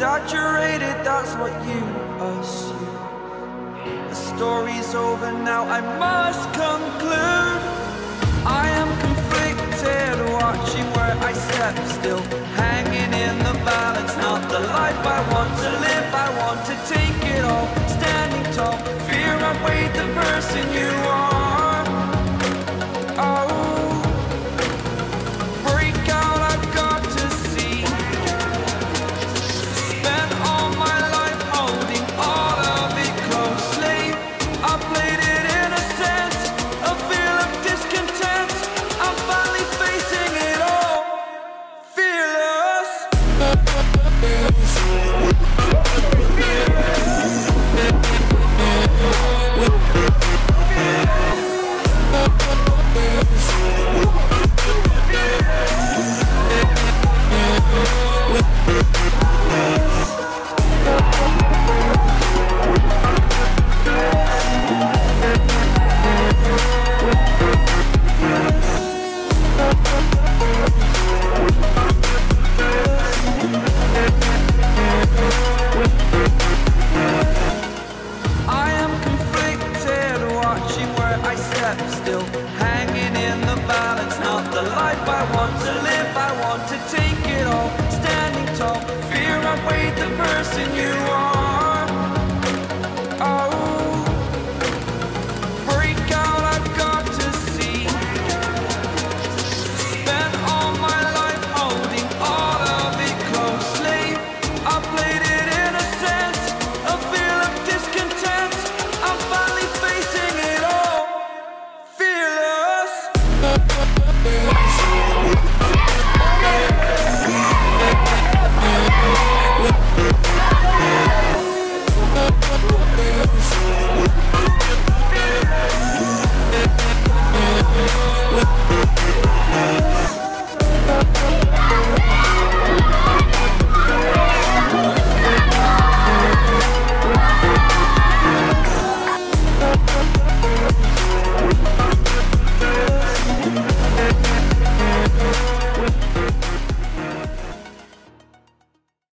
Exaggerated, that's what you assume. The story's over now, I must conclude. I am conflicted, watching where I step still. Hanging in the balance, not the life I want to live. want to live, I want to take it all. Standing tall, fear outweighed the person you are.